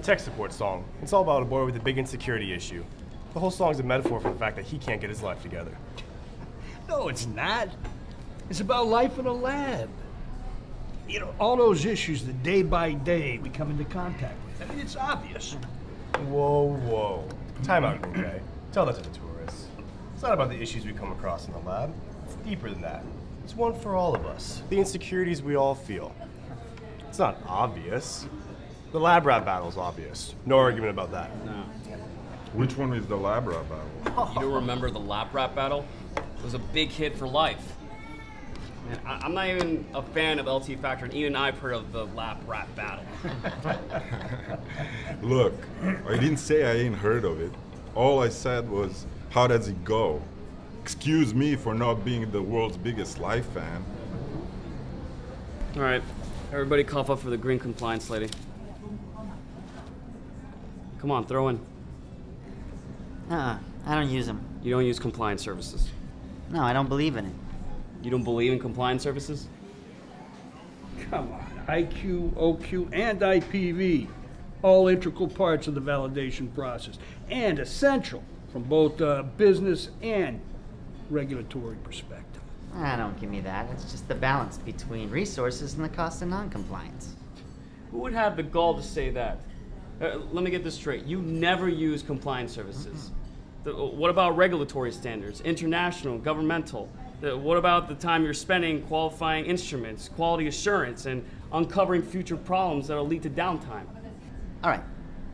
tech support song. It's all about a boy with a big insecurity issue. The whole song's a metaphor for the fact that he can't get his life together. No, it's not. It's about life in a lab. You know, all those issues that day by day we come into contact with. I mean, it's obvious. Whoa, whoa. Time out, okay? Tell that to the tourists. It's not about the issues we come across in the lab. It's deeper than that. It's one for all of us. The insecurities we all feel. It's not obvious. The lab rat battle's obvious. No argument about that. No. Which one is the lab rat battle? You don't remember the lab rat battle? It was a big hit for life. Man, I, am not even a fan of LT Factor, and even I've heard of the lap rap battle. Look, I didn't say I ain't heard of it. All I said was, how does it go? Excuse me for not being the world's biggest life fan. All right, everybody cough up for the green compliance lady. Come on, throw in. Uh-uh, I don't use them. You don't use compliance services. No, I don't believe in it. You don't believe in compliance services? Come on, IQ, OQ, and IPV. All integral parts of the validation process, and essential from both uh, business and regulatory perspective. Ah, don't give me that. It's just the balance between resources and the cost of non-compliance. Who would have the gall to say that? Uh, let me get this straight. You never use compliance services. The, what about regulatory standards, international, governmental? The, what about the time you're spending qualifying instruments, quality assurance, and uncovering future problems that'll lead to downtime? All right.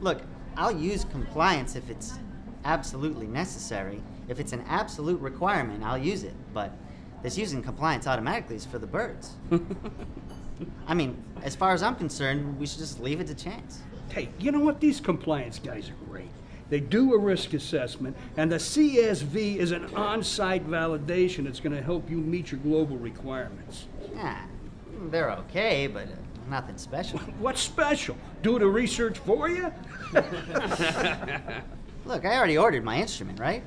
Look, I'll use compliance if it's absolutely necessary. If it's an absolute requirement, I'll use it. But this using compliance automatically is for the birds. I mean, as far as I'm concerned, we should just leave it to chance. Hey, you know what? These compliance guys are great. They do a risk assessment, and the CSV is an on site validation that's going to help you meet your global requirements. Yeah, they're okay, but uh, nothing special. What's special? Do the research for you? Look, I already ordered my instrument, right?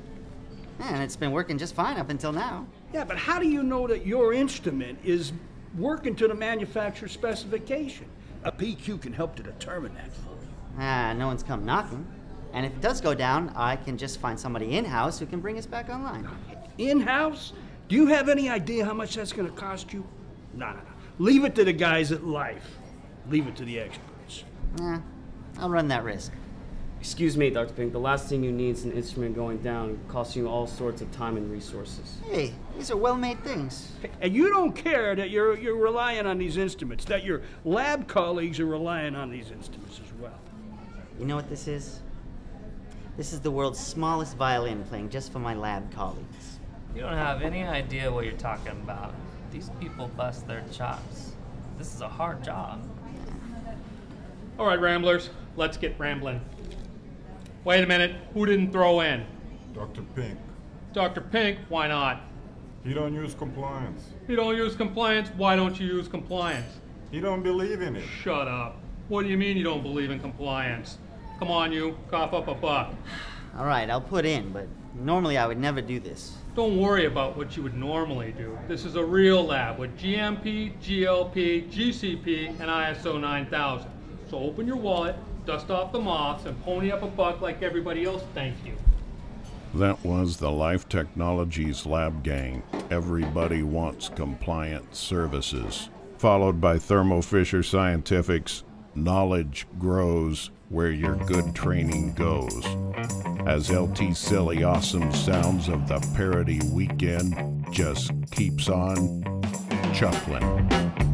And it's been working just fine up until now. Yeah, but how do you know that your instrument is working to the manufacturer's specification? A PQ can help to determine that for you. Ah, no one's come knocking. And if it does go down, I can just find somebody in house who can bring us back online. In house? Do you have any idea how much that's going to cost you? No, no, no. Leave it to the guys at Life. Leave it to the experts. Nah, I'll run that risk. Excuse me, Dr. Pink, the last thing you need is an instrument going down, costing you all sorts of time and resources. Hey, these are well made things. And you don't care that you're, you're relying on these instruments, that your lab colleagues are relying on these instruments as well. You know what this is? This is the world's smallest violin playing just for my lab colleagues. You don't have any idea what you're talking about. These people bust their chops. This is a hard job. All right, Ramblers, let's get rambling. Wait a minute, who didn't throw in? Dr. Pink. Dr. Pink, why not? He don't use compliance. You don't use compliance, why don't you use compliance? He don't believe in it. Shut up. What do you mean you don't believe in compliance? Come on, you, cough up a buck. All right, I'll put in, but normally I would never do this. Don't worry about what you would normally do. This is a real lab with GMP, GLP, GCP, and ISO 9000. So open your wallet, dust off the moths, and pony up a buck like everybody else. Thank you. That was the Life Technologies Lab Gang. Everybody wants compliant services. Followed by Thermo Fisher Scientific's Knowledge Grows Where Your Good Training Goes. As LT Silly Awesome sounds of the parody weekend just keeps on chuckling.